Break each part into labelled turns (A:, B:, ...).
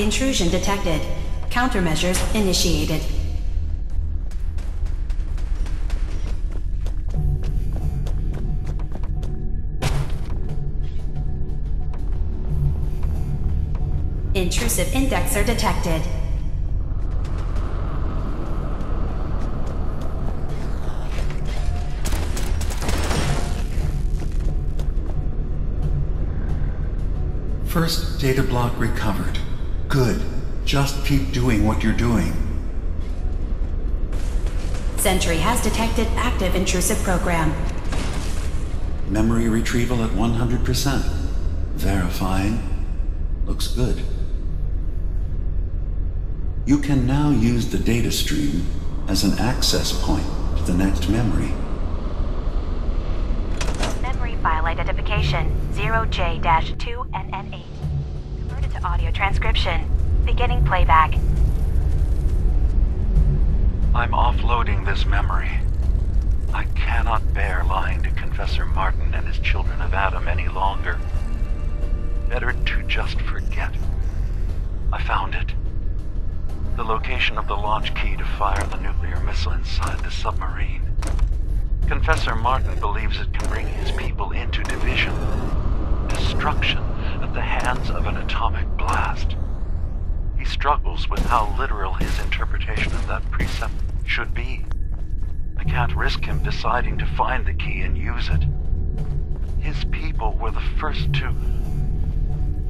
A: Intrusion detected. Countermeasures initiated. Intrusive indexer detected.
B: First data block recovered. Good. Just keep doing what you're doing.
A: Sentry has detected active intrusive program.
B: Memory retrieval at 100%. Verifying. Looks good. You can now use the data stream as an access point to the next memory.
C: Memory file identification 0J-2NN8. Audio transcription. Beginning playback.
D: I'm offloading this memory. I cannot bear lying to Confessor Martin and his children of Atom any longer. Better to just forget. I found it. The location of the launch key to fire the nuclear missile inside the submarine. Confessor Martin believes it can bring his people into division, destruction at the hands of an atomic blast. He struggles with how literal his interpretation of that precept should be. I can't risk him deciding to find the key and use it. His people were the first to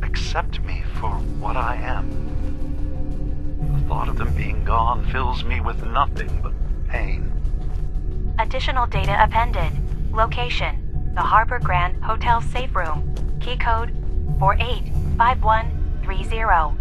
D: accept me for what I am. The thought of them being gone fills me with nothing but pain.
C: Additional data appended. Location: the Harbor Grand Hotel safe room. Key code 485130.